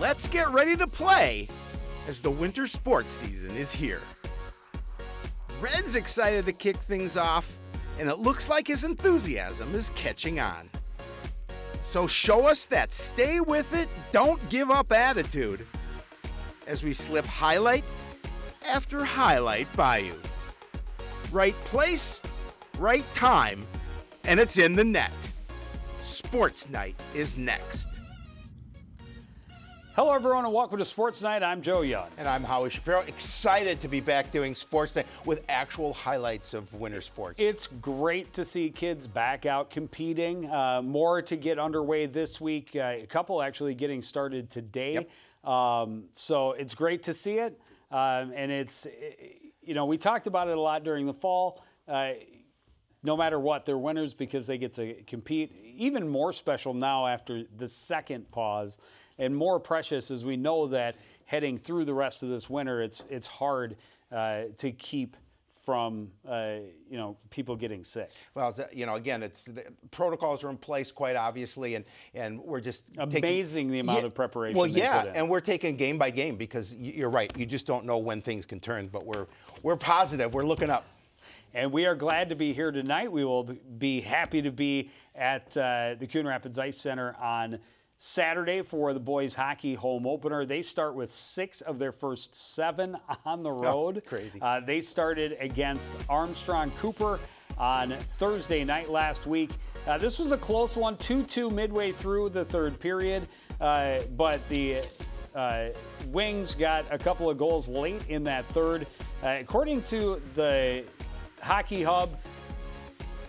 Let's get ready to play as the winter sports season is here. Red's excited to kick things off, and it looks like his enthusiasm is catching on. So show us that stay with it, don't give up attitude as we slip highlight after highlight by you. Right place, right time, and it's in the net. Sports Night is next. Hello, everyone, and welcome to Sports Night. I'm Joe Young. And I'm Howie Shapiro. Excited to be back doing Sports Night with actual highlights of winter sports. It's great to see kids back out competing. Uh, more to get underway this week. Uh, a couple actually getting started today. Yep. Um, so it's great to see it. Um, and it's, you know, we talked about it a lot during the fall. Uh, no matter what, they're winners because they get to compete. Even more special now after the second pause and more precious as we know that heading through the rest of this winter, it's it's hard uh, to keep from uh, you know people getting sick. Well, you know, again, it's the protocols are in place quite obviously, and and we're just amazing taking, the amount yeah, of preparation. Well, yeah, and we're taking game by game because you're right. You just don't know when things can turn, but we're we're positive. We're looking up. And we are glad to be here tonight. We will be happy to be at uh, the Coon Rapids Ice Center on Saturday for the boys hockey home opener. They start with six of their first seven on the oh, road. Oh, crazy. Uh, they started against Armstrong Cooper on Thursday night last week. Uh, this was a close one, 2 2 midway through the third period, uh, but the uh, Wings got a couple of goals late in that third. Uh, according to the Hockey Hub,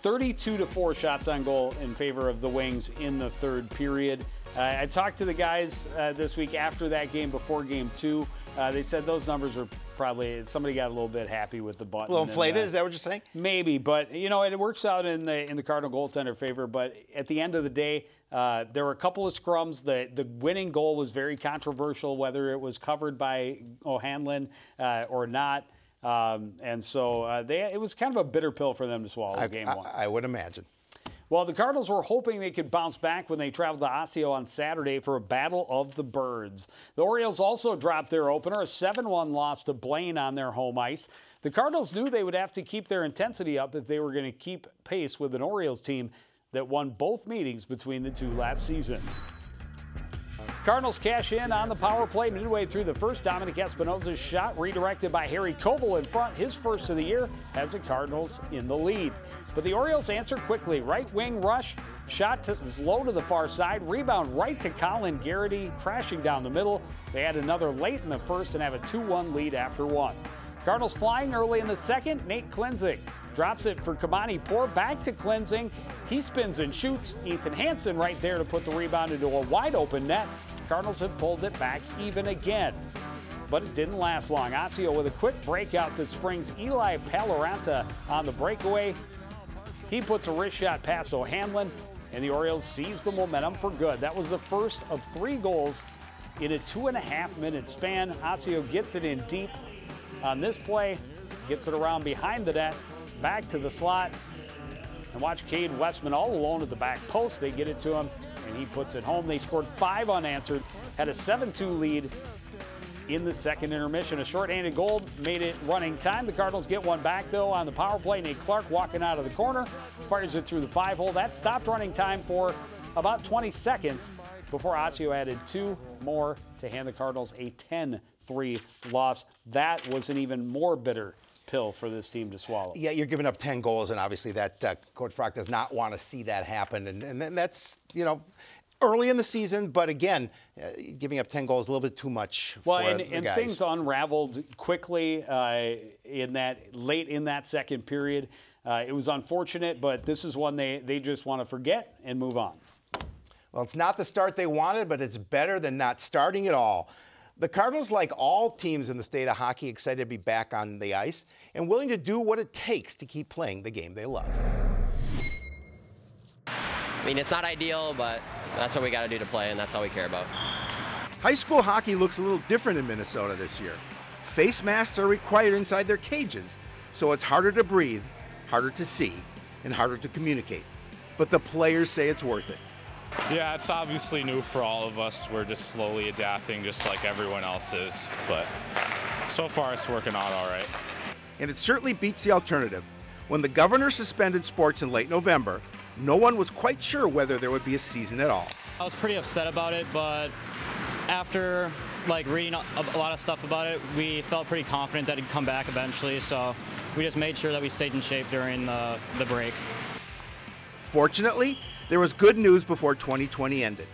32 to 4 shots on goal in favor of the Wings in the third period. Uh, I talked to the guys uh, this week after that game, before game two. Uh, they said those numbers were probably somebody got a little bit happy with the button. A little inflated, and, uh, is that what you're saying? Maybe, but you know, it works out in the in the Cardinal goaltender favor. But at the end of the day, uh, there were a couple of scrums. The the winning goal was very controversial, whether it was covered by O'Hanlon uh, or not. Um, and so they, it was kind of a bitter pill for them to swallow. I, game I, one. I would imagine. Well, the Cardinals were hoping they could bounce back when they traveled to Osseo on Saturday for a battle of the birds. The Orioles also dropped their opener, a 7-1 loss to Blaine on their home ice. The Cardinals knew they would have to keep their intensity up if they were going to keep pace with an Orioles team that won both meetings between the two last season. Cardinals cash in on the power play midway through the first. Dominic Espinosa's shot redirected by Harry Koval in front, his first of the year, has the Cardinals in the lead. But the Orioles answer quickly. Right wing rush, shot to, low to the far side, rebound right to Colin Garrity, crashing down the middle. They add another late in the first and have a 2-1 lead after one. Cardinals flying early in the second. Nate Klinzing drops it for Kamani Poor. Back to Klinzing. He spins and shoots. Ethan Hansen right there to put the rebound into a wide open net. Cardinals have pulled it back even again. But it didn't last long. Osseo with a quick breakout that springs Eli Paloranta on the breakaway. He puts a wrist shot past O'Hanlon, and the Orioles seize the momentum for good. That was the first of three goals in a two and a half minute span. Osseo gets it in deep on this play, gets it around behind the net, back to the slot, and watch Cade Westman all alone at the back post. They get it to him and he puts it home. They scored five unanswered, had a 7-2 lead in the second intermission. A short-handed goal made it running time. The Cardinals get one back, though, on the power play. Nate Clark walking out of the corner, fires it through the five-hole. That stopped running time for about 20 seconds before Osseo added two more to hand the Cardinals a 10-3 loss. That was an even more bitter pill for this team to swallow. Yeah, you're giving up 10 goals, and obviously that uh, Coach Frock does not want to see that happen. And, and that's, you know, early in the season, but again, uh, giving up 10 goals a little bit too much. Well, and, and things unraveled quickly uh, in that late in that second period. Uh, it was unfortunate, but this is one they, they just want to forget and move on. Well, it's not the start they wanted, but it's better than not starting at all. The Cardinals, like all teams in the state of hockey, excited to be back on the ice and willing to do what it takes to keep playing the game they love. I mean, it's not ideal, but that's what we got to do to play, and that's all we care about. High school hockey looks a little different in Minnesota this year. Face masks are required inside their cages, so it's harder to breathe, harder to see, and harder to communicate. But the players say it's worth it. Yeah, it's obviously new for all of us. We're just slowly adapting, just like everyone else is. But so far, it's working out all right. And it certainly beats the alternative. When the governor suspended sports in late November, no one was quite sure whether there would be a season at all. I was pretty upset about it, but after like reading a lot of stuff about it, we felt pretty confident that it'd come back eventually. So we just made sure that we stayed in shape during the, the break. Fortunately, there was good news before 2020 ended.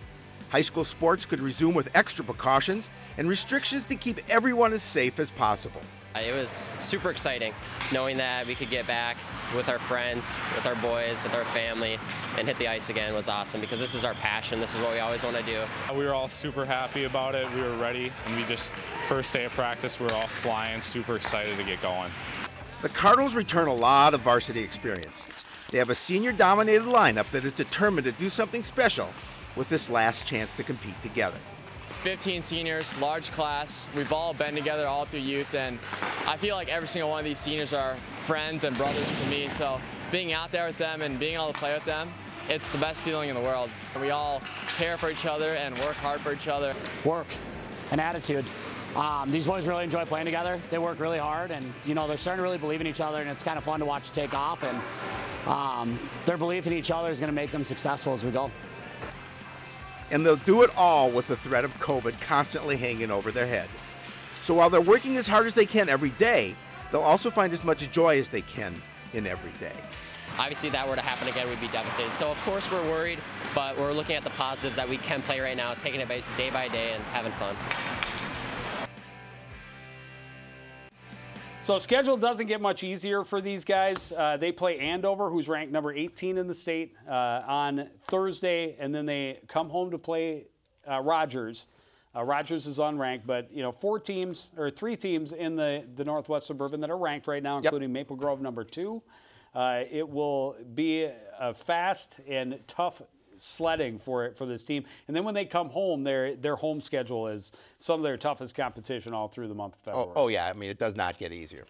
High school sports could resume with extra precautions and restrictions to keep everyone as safe as possible. Uh, it was super exciting knowing that we could get back with our friends, with our boys, with our family, and hit the ice again was awesome because this is our passion. This is what we always want to do. We were all super happy about it. We were ready, and we just, first day of practice, we were all flying, super excited to get going. The Cardinals return a lot of varsity experience. They have a senior dominated lineup that is determined to do something special with this last chance to compete together. 15 seniors, large class. We've all been together all through youth, and I feel like every single one of these seniors are friends and brothers to me. So being out there with them and being able to play with them, it's the best feeling in the world. We all care for each other and work hard for each other. Work and attitude. Um, these boys really enjoy playing together. They work really hard, and you know they're starting to really believe in each other, and it's kind of fun to watch take off. And um, their belief in each other is going to make them successful as we go and they'll do it all with the threat of COVID constantly hanging over their head. So while they're working as hard as they can every day, they'll also find as much joy as they can in every day. Obviously, if that were to happen again, we'd be devastated. So, of course, we're worried, but we're looking at the positives that we can play right now, taking it day by day and having fun. So schedule doesn't get much easier for these guys. Uh, they play Andover, who's ranked number 18 in the state, uh, on Thursday, and then they come home to play uh, Rogers. Uh, Rogers is unranked, but you know four teams or three teams in the the Northwest Suburban that are ranked right now, including yep. Maple Grove number two. Uh, it will be a fast and tough sledding for it for this team. And then when they come home, their their home schedule is some of their toughest competition all through the month of oh, February. Oh, oh yeah, I mean it does not get easier.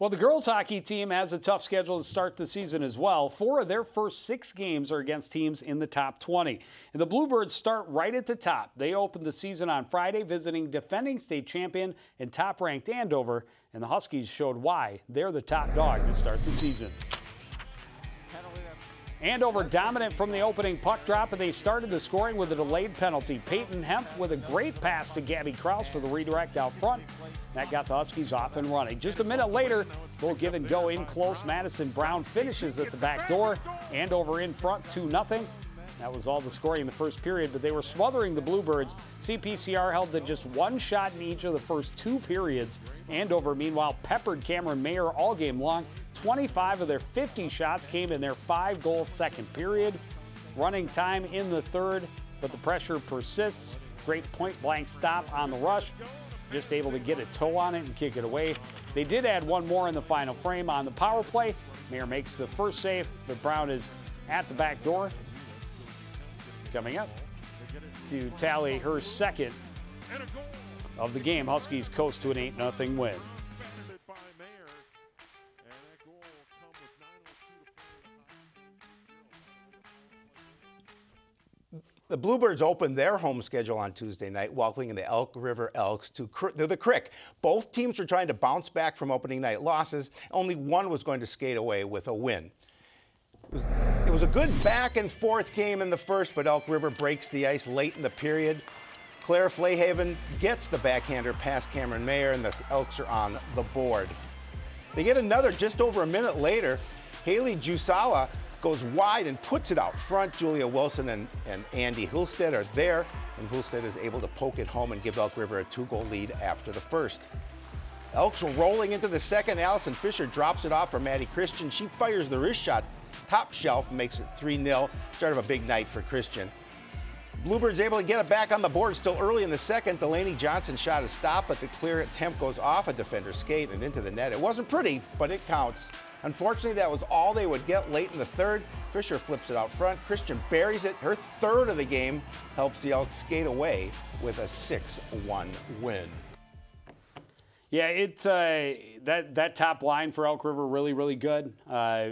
Well, the girls hockey team has a tough schedule to start the season as well. Four of their first six games are against teams in the top 20. And the Bluebirds start right at the top. They open the season on Friday visiting defending state champion and top ranked Andover. And the Huskies showed why they're the top dog to start the season. Andover dominant from the opening puck drop, and they started the scoring with a delayed penalty. Peyton Hemp with a great pass to Gabby Kraus for the redirect out front. That got the Huskies off and running. Just a minute later, little give and go in close. Madison Brown finishes at the back door. Andover in front, 2 0. That was all the scoring in the first period, but they were smothering the Bluebirds. CPCR held to just one shot in each of the first two periods. Andover, meanwhile, peppered Cameron Mayer all game long. 25 of their 50 shots came in their five goal second period. Running time in the third, but the pressure persists. Great point blank stop on the rush. Just able to get a toe on it and kick it away. They did add one more in the final frame on the power play. Mayer makes the first save, but Brown is at the back door coming up to tally her second of the game. Huskies coast to an 8 0 win. The Bluebirds opened their home schedule on Tuesday night, welcoming the Elk River Elks to, to the Crick. Both teams were trying to bounce back from opening night losses. Only one was going to skate away with a win. It was, it was a good back and forth game in the first, but Elk River breaks the ice late in the period. Claire Flayhaven gets the backhander past Cameron Mayer, and the Elks are on the board. They get another just over a minute later. Haley Jusala goes wide and puts it out front. Julia Wilson and, and Andy Hulstead are there, and Hulstead is able to poke it home and give Elk River a two-goal lead after the first. Elks rolling into the second. Allison Fisher drops it off for Maddie Christian. She fires the wrist shot top shelf, makes it 3-0. Start of a big night for Christian. Bluebirds able to get it back on the board still early in the second. Delaney Johnson shot a stop, but the clear attempt goes off a defender's skate and into the net. It wasn't pretty, but it counts. Unfortunately, that was all they would get late in the third. Fisher flips it out front. Christian buries it. Her third of the game helps the Elks skate away with a 6-1 win. Yeah, it's uh, that that top line for Elk River really really good. Uh,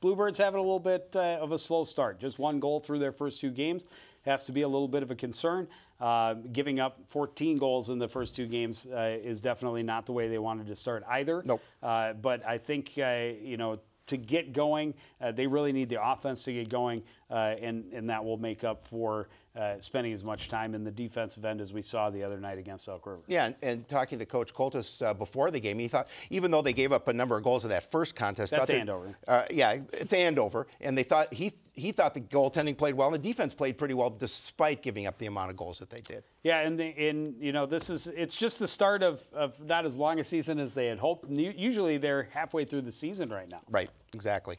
Bluebirds having a little bit uh, of a slow start. Just one goal through their first two games has to be a little bit of a concern. Uh, giving up 14 goals in the first two games uh, is definitely not the way they wanted to start either. Nope. Uh, but I think, uh, you know, to get going, uh, they really need the offense to get going, uh, and, and that will make up for uh, spending as much time in the defensive end as we saw the other night against Elk River. Yeah, and, and talking to Coach Coltis uh, before the game, he thought even though they gave up a number of goals in that first contest, That's Andover. Uh, yeah, it's Andover, and they thought he he thought the goaltending played well, and the defense played pretty well despite giving up the amount of goals that they did. Yeah, and the, and you know this is it's just the start of, of not as long a season as they had hoped. Usually they're halfway through the season right now. Right, exactly.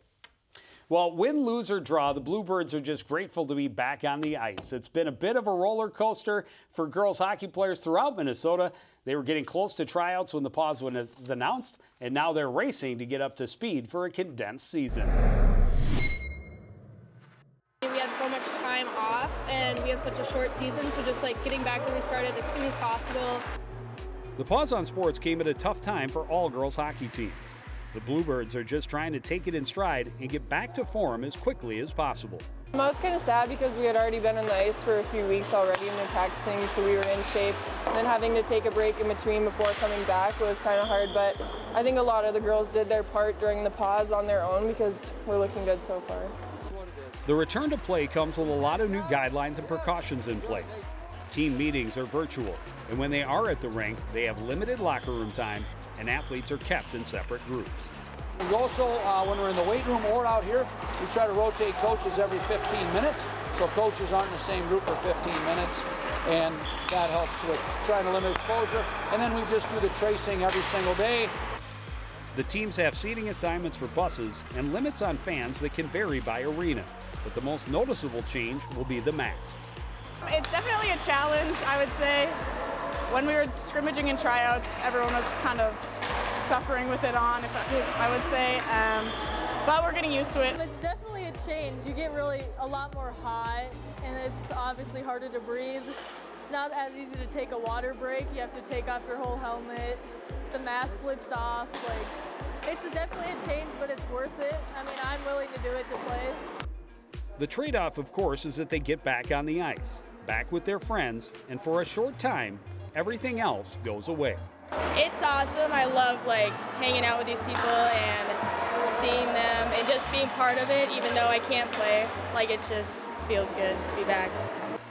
Well, win, lose, or draw, the Bluebirds are just grateful to be back on the ice. It's been a bit of a roller coaster for girls hockey players throughout Minnesota. They were getting close to tryouts when the pause was announced, and now they're racing to get up to speed for a condensed season. We had so much time off and we have such a short season, so just like getting back where we started as soon as possible. The pause on sports came at a tough time for all girls hockey teams. The Bluebirds are just trying to take it in stride and get back to form as quickly as possible. Well, was kind of sad because we had already been on the ice for a few weeks already and been practicing, so we were in shape. And then having to take a break in between before coming back was kind of hard, but I think a lot of the girls did their part during the pause on their own because we're looking good so far. The return to play comes with a lot of new guidelines and precautions in place. Team meetings are virtual, and when they are at the rink, they have limited locker room time, and athletes are kept in separate groups. We also, uh, when we're in the weight room or out here, we try to rotate coaches every 15 minutes, so coaches aren't in the same group for 15 minutes, and that helps with trying to limit exposure. And then we just do the tracing every single day. The teams have seating assignments for buses and limits on fans that can vary by arena, but the most noticeable change will be the masks. It's definitely a challenge, I would say. When we were scrimmaging in tryouts, everyone was kind of suffering with it on, if I, I would say. Um, but we're getting used to it. It's definitely a change. You get really a lot more hot, and it's obviously harder to breathe. It's not as easy to take a water break. You have to take off your whole helmet. The mask slips off. Like, it's definitely a change, but it's worth it. I mean, I'm willing to do it to play. The trade off, of course, is that they get back on the ice, back with their friends, and for a short time, everything else goes away. It's awesome. I love like hanging out with these people and seeing them and just being part of it, even though I can't play. Like it just feels good to be back.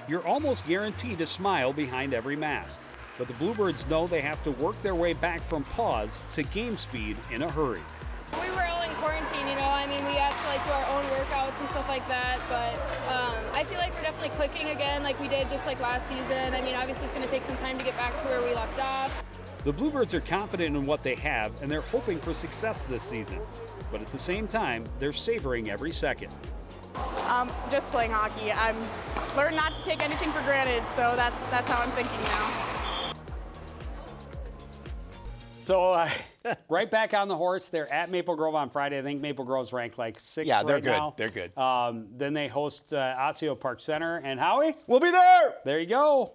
You're almost guaranteed a smile behind every mask, but the Bluebirds know they have to work their way back from pause to game speed in a hurry. We were like do our own workouts and stuff like that. But um, I feel like we're definitely clicking again, like we did just like last season. I mean, obviously it's going to take some time to get back to where we left off. The Bluebirds are confident in what they have and they're hoping for success this season. But at the same time, they're savoring every second. Um, just playing hockey. I'm learned not to take anything for granted, so that's that's how I'm thinking now. So, uh, right back on the horse. They're at Maple Grove on Friday. I think Maple Grove's ranked like six. Yeah, they're right good. now. They're good. Um, then they host uh, Osseo Park Center. And Howie? We'll be there. There you go.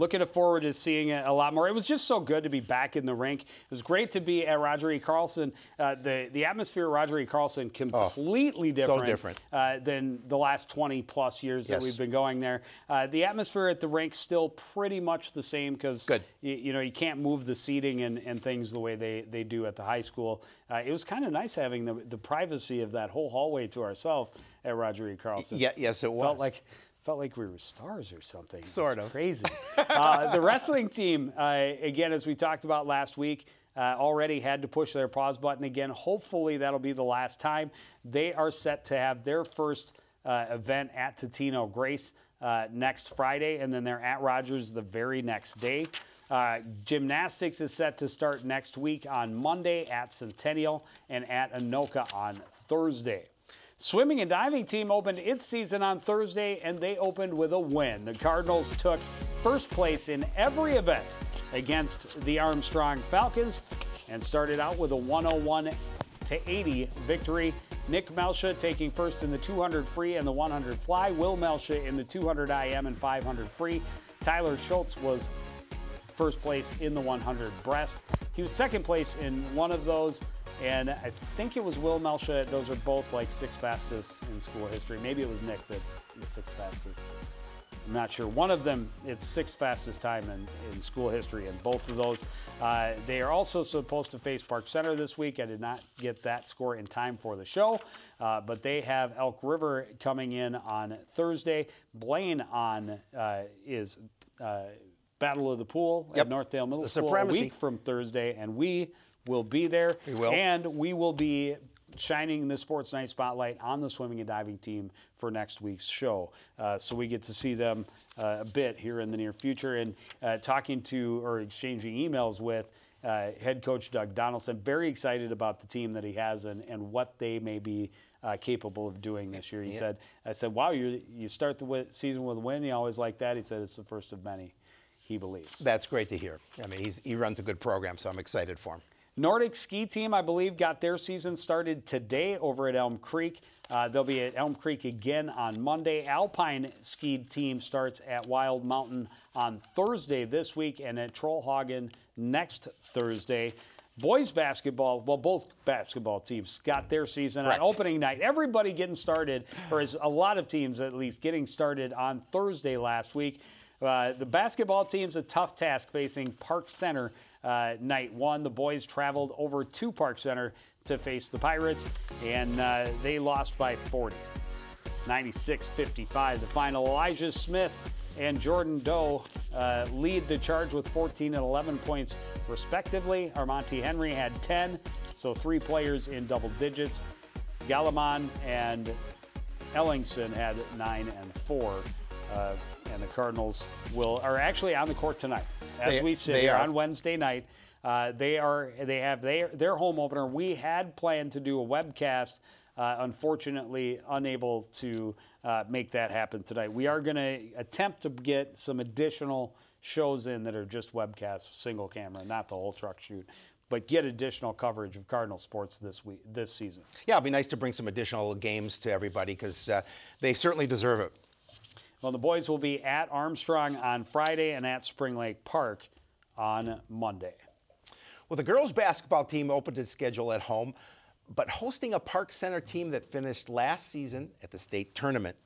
Looking forward to seeing it a lot more. It was just so good to be back in the rink. It was great to be at Roger E. Carlson. Uh, the the atmosphere at Roger E. Carlson completely different, so different. Uh, than the last 20 plus years that Yes. we've been going there. Uh, the atmosphere at the rink still pretty much the same because Good. you, you know you can't move the seating and, and things the way they, they do at the high school. Uh, it was kind of nice having the, the privacy of that whole hallway to ourselves at Roger E. Carlson. Yeah, yes, it was. Felt like felt like we were stars or something. Sort of. crazy. uh, the wrestling team, uh, again, as we talked about last week, uh, already had to push their pause button again. Hopefully, that'll be the last time. They are set to have their first uh, event at Totino Grace uh, next Friday, and then they're at Rogers the very next day. Uh, gymnastics is set to start next week on Monday at Centennial and at Anoka on Thursday. Swimming and diving team opened its season on Thursday and they opened with a win. The Cardinals took first place in every event against the Armstrong Falcons and started out with a 101 to 80 victory. Nick Melsha taking first in the 200 free and the 100 fly. Will Melsha in the 200 IM and 500 free. Tyler Schultz was first place in the 100 breast. He was second place in one of those. And I think it was Will Melsha. Those are both like six fastest in school history. Maybe it was Nick that was six fastest. I'm not sure. One of them, it's sixth fastest time in, in school history, and both of those. Uh, they are also supposed to face Park Center this week. I did not get that score in time for the show, uh, but they have Elk River coming in on Thursday. Blaine on uh, is uh, Battle of the Pool Yep. at Northdale Middle The School a week from Thursday, and we will be there. We will. And we will be shining the Sports Night spotlight on the swimming and diving team for next week's show. Uh, so we get to see them uh, a bit here in the near future and uh, talking to or exchanging emails with. Uh, head coach Doug Donaldson, very excited about the team that he has and, and what they may be uh, capable of doing this year. He Yeah. said, "I said, wow, you you start the season with a win. You always like that." He said, "It's the first of many." He believes. That's great to hear. I mean, he's, he runs a good program, so I'm excited for him. Nordic ski team, I believe, got their season started today over at Elm Creek. Uh, they'll be at Elm Creek again on Monday. Alpine ski team starts at Wild Mountain on Thursday this week and at Trollhaugen next Thursday. Boys basketball, well, both basketball teams got their season Correct. on opening night. Everybody getting started, or is a lot of teams at least getting started on Thursday last week. Uh, the basketball team's a tough task facing Park Center uh, night one. The boys traveled over to Park Center to face the Pirates, and uh, they lost by 40. 96 55. The final Elijah Smith and Jordan Doe uh, lead the charge with 14 and 11 points, respectively. Armonte Henry had 10, so three players in double digits. Gallimon and Ellingson had 9 and 4. Uh, and the Cardinals will are actually on the court tonight as They- we sit here are. on Wednesday night. Uh, they are they have their their home opener. We had planned to do a webcast. Uh, unfortunately, unable to uh, make that happen tonight. We are going to attempt to get some additional shows in that are just webcasts, single camera, not the whole truck shoot, but get additional coverage of Cardinal sports this week, this season. Yeah, it'd be nice to bring some additional games to everybody because uh, they certainly deserve it. Well, the boys will be at Armstrong on Friday and at Spring Lake Park on Monday. Well, the girls' basketball team opened its schedule at home, but hosting a Park Center team that finished last season at the state tournament.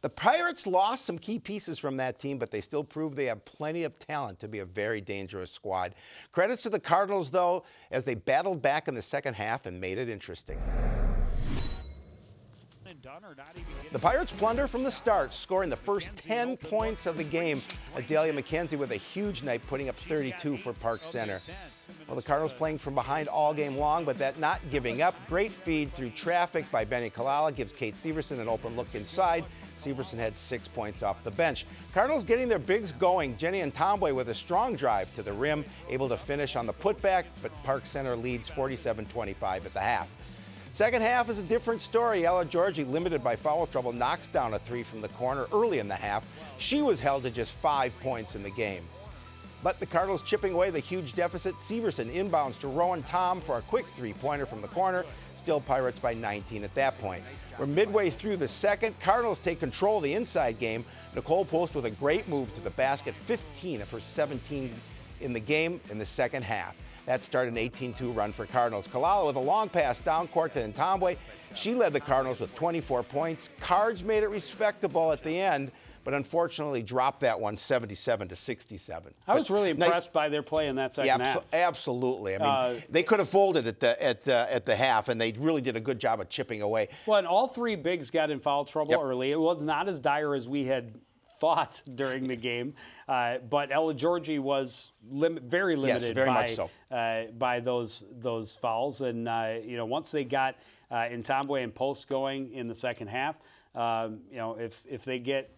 The Pirates lost some key pieces from that team, but they still prove they have plenty of talent to be a very dangerous squad. Credits to the Cardinals, though, as they battled back in the second half and made it interesting. The Pirates plunder from the start, scoring the first 10 points of the game. Adelia McKenzie with a huge night, putting up 32 for Park Center. Well, the Cardinals playing from behind all game long, but that not giving up. Great feed through traffic by Benny Kalala gives Kate Severson an open look inside. Severson had six points off the bench. Cardinals getting their bigs going. Jenny Ntombwe with a strong drive to the rim, able to finish on the putback, but Park Center leads 47-25 at the half. Second half is a different story. Ella Georgie, limited by foul trouble, knocks down a three from the corner early in the half. She was held to just five points in the game. But the Cardinals chipping away the huge deficit. Severson inbounds to Rowan Tom for a quick three-pointer from the corner. Still Pirates by 19 at that point. We're midway through the second. Cardinals take control of the inside game. Nicole Post with a great move to the basket, 15 of her 17 in the game in the second half. That started an 18-2 run for Cardinals. Kalala with a long pass down court to Ntombwe. She led the Cardinals with 24 points. Cards made it respectable at the end, but unfortunately dropped that one 77 to 67. I was really Nice- impressed by their play in that second yeah, half. absolutely. I mean, Uh, they could have folded at the at the at the half, and they really did a good job of chipping away. Well, and all three bigs got in foul trouble Yep. early. It was not as dire as we had thought during the game, uh, but Ella Georgie was lim- very limited very by, much so. uh, by those those fouls. And uh, you know, once they got uh, in Ntombwe and Post going in the second half, um, you know, if if they get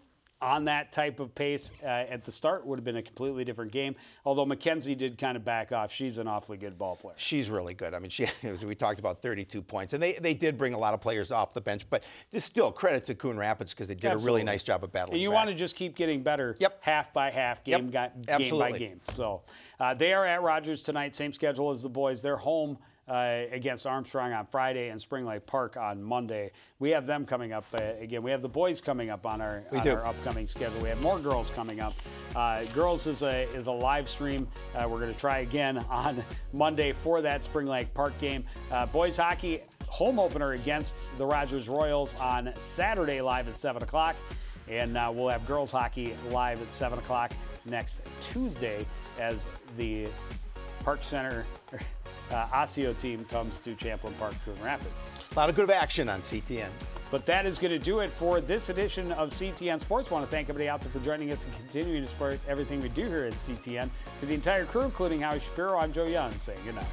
on that type of pace uh, at the start, would have been a completely different game. Although McKenzie did kind of back off. She's an awfully good ball player. She's really good. I mean, she we talked about 32 points, and they, they did bring a lot of players off the bench, but still credit to Coon Rapids because they did a really nice job of battling. And you back. want to just keep getting better half by half, game, Yep, game by absolutely. game. So uh, they are at Rogers tonight, same schedule as the boys. They're home uh, against Armstrong on Friday and Spring Lake Park on Monday. We have them coming up uh, again. We have the boys coming up on our on our upcoming schedule. We have more girls coming up. Uh, girls is a is a live stream. Uh, we're going to try again on Monday for that Spring Lake Park game. Uh, boys hockey home opener against the Rogers Royals on Saturday live at seven o'clock, and uh, we'll have girls hockey live at seven o'clock next Tuesday as the Park Center uh, Osseo team comes to Champlin Park, Coon Rapids. A lot of good action on CTN. But that is going to do it for this edition of CTN Sports. I want to thank everybody out there for joining us and continuing to support everything we do here at CTN. For the entire crew, including Howie Shapiro, I'm Joe Young saying good night.